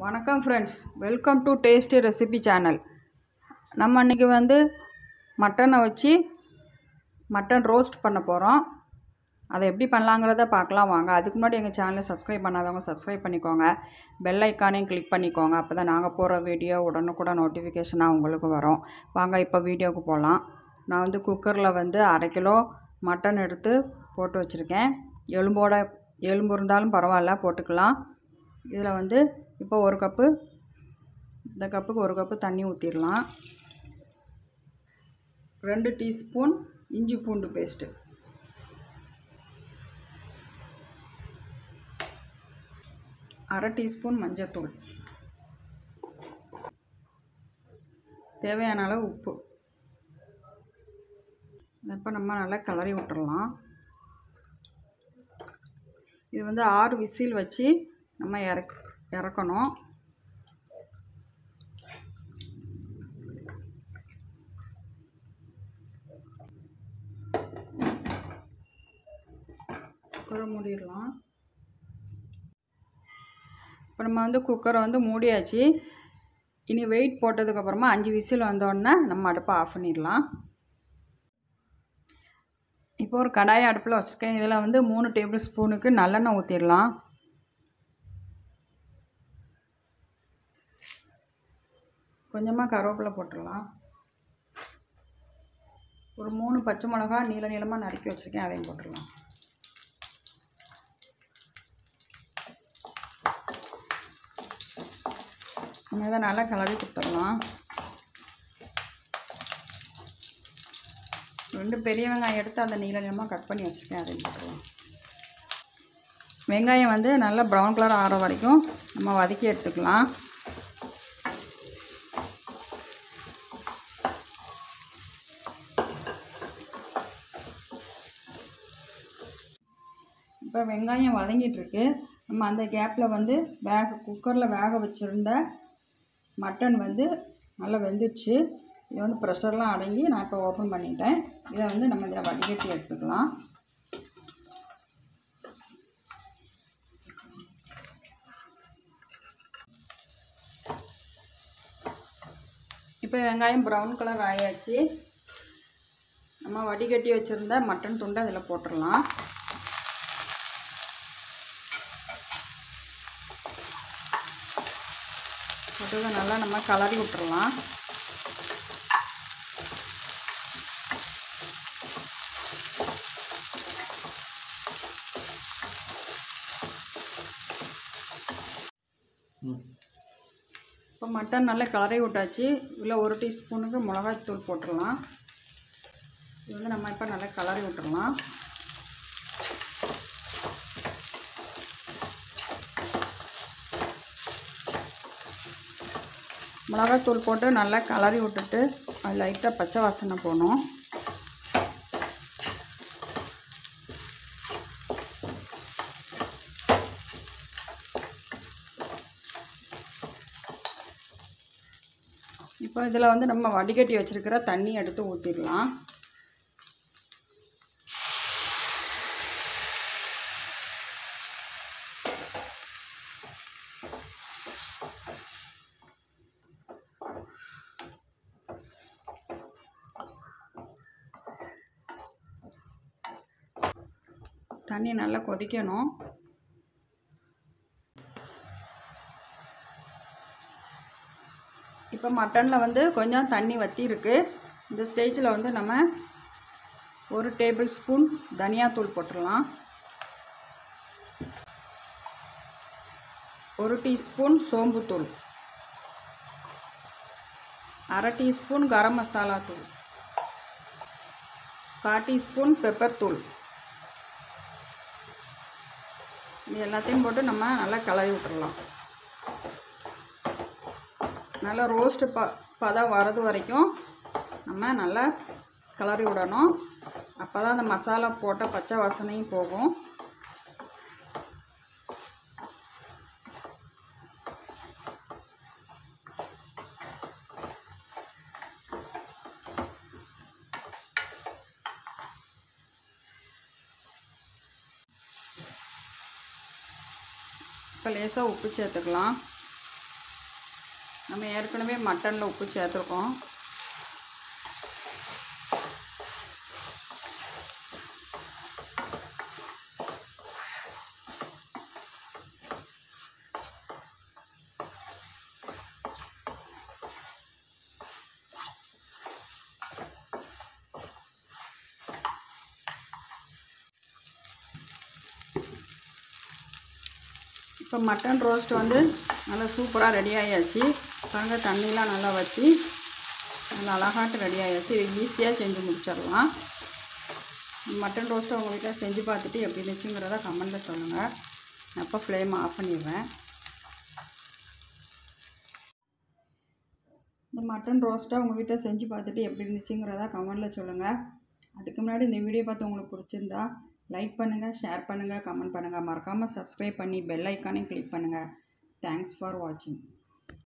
வணக்கம் friends welcome to tasty recipe channel நம்ம இன்றைக்கி வந்து மட்டனை வச்சு மட்டன் ரோஸ்ட் பண்ண போகிறோம் அதை எப்படி பண்ணலாங்கிறத பார்க்கலாம் வாங்க. அதுக்கு முன்னாடி எங்கள் சேனலை சப்ஸ்கிரைப் பண்ணாதவங்க சப்ஸ்கிரைப் பண்ணிக்கோங்க. பெல் ஐக்கானையும் கிளிக் பண்ணிக்கோங்க. அப்போ தான் நாங்கள் போகிற வீடியோ உடனுக்குடன் நோட்டிஃபிகேஷனாக உங்களுக்கு வரும். வாங்க இப்போ வீடியோவுக்கு போகலாம் நான் வந்து குக்கரில் வந்து அரை கிலோ மட்டன் எடுத்து போட்டு வச்சுருக்கேன். எலும்போட எலும்பு இருந்தாலும் பரவாயில்ல போட்டுக்கலாம். இதில் வந்து இப்போ ஒரு கப்பு இந்த கப்புக்கு ஒரு கப்பு தண்ணி ஊற்றிடலாம் ரெண்டு டீஸ்பூன் இஞ்சி பூண்டு பேஸ்ட்டு. அரை டீஸ்பூன் மஞ்சத்தூள். தேவையான அளவு உப்பு. இப்போ நம்ம நல்லா கிளறி விட்டுறலாம் இது வந்து ஆறு விசில் வச்சு நம்ம இறக் இறக்கணும். குக்கரை மூடிடலாம். இப்போ நம்ம வந்து குக்கரை வந்து மூடியாச்சு. இனி வெயிட் போட்டதுக்கப்புறமா அஞ்சு விசில் வந்தோடனே நம்ம அடுப்பை ஆஃப் பண்ணிடலாம். இப்போ ஒரு கடாயை அடுப்பில் வச்சுருக்கேன். இதில் வந்து மூணு டேபிள் ஸ்பூனுக்கு நல்லெண்ணெய் ஊற்றிடலாம். கொஞ்சமாக கருவேப்பிலை போட்டுடலாம். ஒரு மூணு பச்சை மிளகா நீள நீளமாக நறுக்கி வச்சுருக்கேன் அதையும் போட்டுடலாம். இதை நல்லா கிளறி கொடுத்துடலாம். ரெண்டு பெரிய வெங்காயம் எடுத்து அந்த நீள நீளமாக கட் பண்ணி வச்சுருக்கேன் அதையும் போட்டுடலாம். வெங்காயம் வந்து நல்லா ப்ரௌன் கலர் ஆகிற வரைக்கும் நம்ம வதக்கி எடுத்துக்கலாம். இப்போ வெங்காயம் வதங்கிட்டுருக்கு. நம்ம அந்த கேப்பில் வந்து வேக குக்கரில் வேக வச்சுருந்த மட்டன் வந்து நல்லா வெந்துச்சு இது வந்து ப்ரெஷர்லாம் அடங்கி நான் இப்போ ஓப்பன் பண்ணிட்டேன். இதை வந்து நம்ம இதில் வடிகட்டி எடுத்துக்கலாம். இப்போ வெங்காயம் ப்ரௌன் கலர் ஆயாச்சு. நம்ம வடிகட்டி வச்சுருந்த மட்டன் துண்டை அதில் போட்டுடலாம். போட்டு நல்லா நம்ம கலரி விட்டுறலாம். இப்போ மட்டன் நல்லா கலரி விட்டாச்சு. இதில் ஒரு டீஸ்பூனுக்கு மிளகாய்த்தூள் போட்டுடலாம் இது வந்து நம்ம இப்போ நல்லா கலரி விட்டுறலாம். மிளகாத்தூள் போட்டு நல்லா கலரி விட்டுட்டு அது லைட்டாக பச்சை வாசனை போகணும். இப்போ இதில் வந்து நம்ம வடிகட்டி வச்சுருக்கிற தண்ணி எடுத்து ஊற்றிடலாம் தண்ணி நல்லா கொதிக்கணும். இப்போ மட்டனில் வந்து கொஞ்சம் தண்ணி வற்றிருக்கு இந்த ஸ்டேஜில் வந்து நம்ம ஒரு டேபிள் ஸ்பூன் தனியாத்தூள் போட்டுடலாம். ஒரு டீஸ்பூன் சோம்புத்தூள் அரை டீஸ்பூன் கரம் மசாலா தூள். கால் டீஸ்பூன் பெப்பர் தூள். இது எல்லாத்தையும் போட்டு நம்ம நல்லா கலவி விட்டுறலாம். நல்லா ரோஸ்ட்டு ப பதம் வரது வரைக்கும் நம்ம நல்லா கிளறி விடணும். அப்போ தான் அந்த மசாலா போட்ட பச்சை வாசனையும் போகும். இப்போ லேசாக உப்பு சேர்த்துக்கலாம். நம்ம ஏற்கனவே மட்டனில் உப்பு சேர்த்துருக்கோம். இப்போ மட்டன் ரோஸ்ட் வந்து நல்லா சூப்பராக ரெடி ஆகியாச்சு பாருங்க தண்ணியெலாம் நல்லா வச்சு நல்லா அழகாட்டு ரெடி ஆகியாச்சு இது ஈஸியாக செஞ்சு முடிச்சிடலாம். மட்டன் ரோஸ்ட்டை உங்கள் வீட்டில் செஞ்சு பார்த்துட்டு எப்படி இருந்துச்சுங்கிறத கமெண்ட்டில் சொல்லுங்கள் நான் இப்போ ஃப்ளேம் ஆஃப் பண்ணிடுவேன் இந்த மட்டன் ரோஸ்ட்டை உங்கள் வீட்டில் செஞ்சு பார்த்துட்டு எப்படி இருந்துச்சுங்கிறத கமெண்டில் சொல்லுங்கள் அதுக்கு முன்னாடி இந்த வீடியோ பார்த்து உங்களுக்கு பிடிச்சிருந்தா லைக் பண்ணுங்கள் ஷேர் பண்ணுங்கள் கமெண்ட் பண்ணுங்கள் மறக்காமல் சப்ஸ்கிரைப் பண்ணி பெல் ஐக்கானையும் கிளிக் பண்ணுங்கள் தேங்க்ஸ் ஃபார் வாட்சிங்